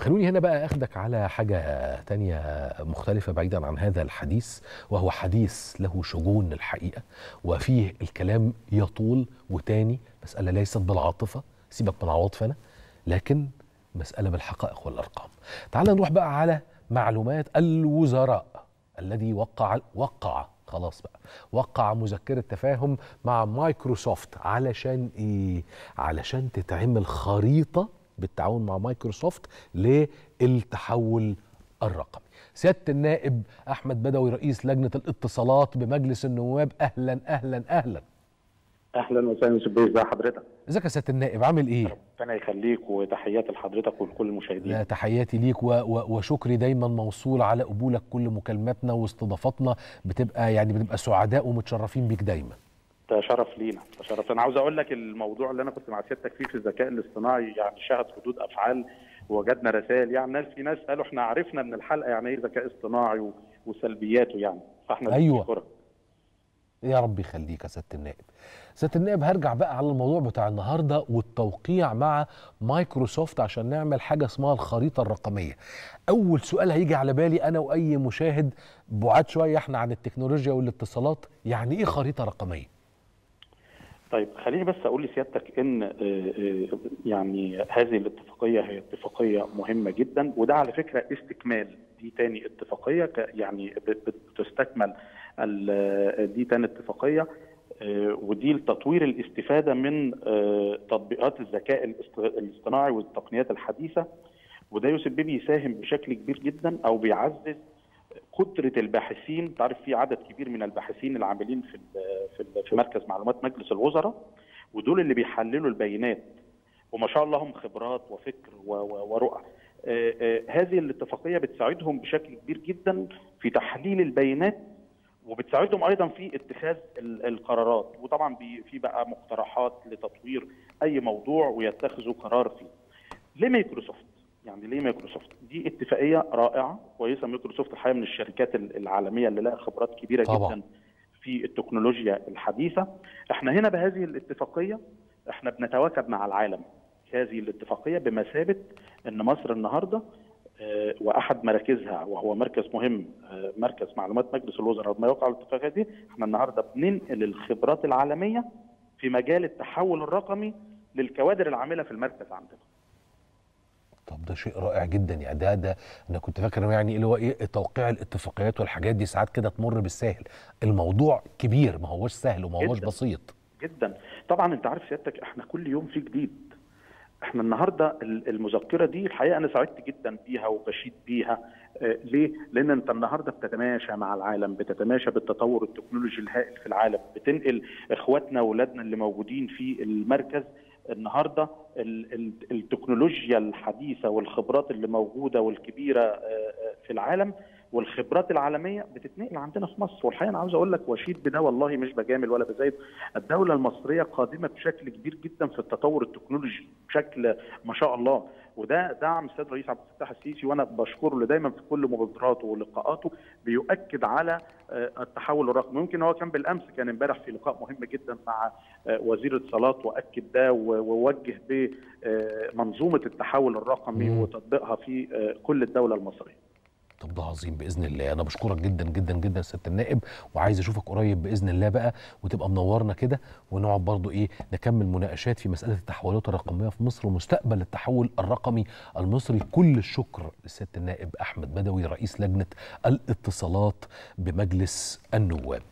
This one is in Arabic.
خلوني هنا بقى أخدك على حاجة تانية مختلفة بعيدا عن هذا الحديث وهو حديث له شجون الحقيقة وفيه الكلام يطول وتاني مسألة ليست بالعاطفة سيبك من عواطفنا لكن مسألة بالحقائق والأرقام. تعال نروح بقى على معلومات الوزراء الذي وقع وقع خلاص بقى وقع مذكرة تفاهم مع مايكروسوفت علشان إيه؟ علشان تتعمل خريطة بالتعاون مع مايكروسوفت للتحول الرقمي. سيادة النائب أحمد بدوي رئيس لجنة الاتصالات بمجلس النواب أهلا أهلا أهلا. أهلا وسهلا شبيه ازي حضرتك؟ ازيك يا سيادة النائب؟ عامل إيه؟ ربنا يخليك وتحياتي لحضرتك ولكل لا المشاهدين تحياتي ليك و و وشكري دايما موصول على قبولك كل مكالماتنا واستضافاتنا بتبقى يعني بنبقى سعداء ومتشرفين بيك دايما. ده شرف لينا ده شرف. أنا عاوز أقول لك الموضوع اللي أنا كنت مع سيادتك فيه في الذكاء الاصطناعي يعني شهد ردود أفعال وجدنا رسائل. يعني ناس في ناس قالوا إحنا عرفنا من الحلقة يعني إيه ذكاء اصطناعي وسلبياته يعني. فإحنا أيوة. بنشكرك. يا رب يخليك يا سياده النائب. سياده النائب هرجع بقى على الموضوع بتاع النهارده والتوقيع مع مايكروسوفت عشان نعمل حاجة اسمها الخريطة الرقمية. أول سؤال هيجي على بالي أنا وأي مشاهد بعاد شوية إحنا عن التكنولوجيا والاتصالات يعني إيه خريطة رقمية؟ طيب خليني بس أقول لسيادتك إن آه، آه، يعني هذه الاتفاقية هي اتفاقية مهمة جدا وده على فكرة استكمال دي تاني اتفاقية يعني بت- بتستكمل ال- دي تاني اتفاقية آه، ودي لتطوير الاستفادة من آه، تطبيقات الذكاء الاصط- الاصطناعي والتقنيات الحديثة وده يوسف بيه بيساهم بشكل كبير جدا أو بيعزز قدره الباحثين تعرف في عدد كبير من الباحثين العاملين في في في مركز معلومات مجلس الوزراء ودول اللي بيحللوا البيانات وما شاء الله هم خبرات وفكر ورؤى. آه، آه، هذه الاتفاقية بتساعدهم بشكل كبير جدا في تحليل البيانات وبتساعدهم أيضا في اتخاذ ال- القرارات وطبعا في بقى مقترحات لتطوير أي موضوع ويتخذوا قرار فيه. ليه مايكروسوفت؟ يعني ليه مايكروسوفت؟ دي اتفاقية رائعة كويسة. مايكروسوفت الحقيقة من الشركات ال- العالمية اللي لها خبرات كبيرة طبعاً. جدا في التكنولوجيا الحديثة. إحنا هنا بهذه الاتفاقية إحنا بنتواكب مع العالم. هذه الاتفاقية بمثابة إن مصر النهارده آه، وأحد مراكزها وهو مركز مهم آه، مركز معلومات مجلس الوزراء لما يوقع الاتفاقيه دي إحنا النهارده بننقل الخبرات العالمية في مجال التحول الرقمي للكوادر العاملة في المركز عندنا. طب ده شيء رائع جدا. يعني ده ده أنا كنت فاكر يعني اللي هو إيه توقيع الاتفاقيات والحاجات دي ساعات كده تمر بالساهل الموضوع كبير ما هوش سهل وما هوش. بسيط. جدا. طبعا أنت عارف سيادتك إحنا كل يوم في جديد. إحنا النهارده ال- المذكرة دي الحقيقة أنا سعدت جدا بيها وبشيد بيها. آه ليه؟ لأن أنت النهارده بتتماشى مع العالم بتتماشى بالتطور التكنولوجي الهائل في العالم. بتنقل إخواتنا واولادنا اللي موجودين في المركز النهارده ال- ال- التكنولوجيا الحديثة والخبرات اللي موجودة والكبيرة آه، آه، في العالم والخبرات العالمية بتتنقل عندنا في مصر. والحقيقة أنا عاوز أقول لك واشيد بده والله مش بجامل ولا بزايد. الدولة المصرية قادمة بشكل كبير جدا في التطور التكنولوجي بشكل ما شاء الله. وده دعم السيد الرئيس عبد الفتاح السيسي وأنا بشكره اللي دايما في كل مبادراته ولقاءاته بيؤكد على آه، التحول الرقمي. ممكن هو كان بالأمس كان امبارح في لقاء مهم جدا مع آه، وزير الاتصالات وأكد ده ووجه بمنظومه التحول الرقمي. وتطبيقها في آه، كل الدولة المصرية. طب ده عظيم بإذن الله. أنا بشكرك جدا جدا جدا يا سياده النائب وعايز أشوفك قريب بإذن الله بقى وتبقى منورنا كده ونقعد برضو إيه نكمل مناقشات في مسألة التحولات الرقمية في مصر ومستقبل التحول الرقمي المصري. كل الشكر لسياده النائب أحمد بدوي رئيس لجنة الاتصالات بمجلس النواب.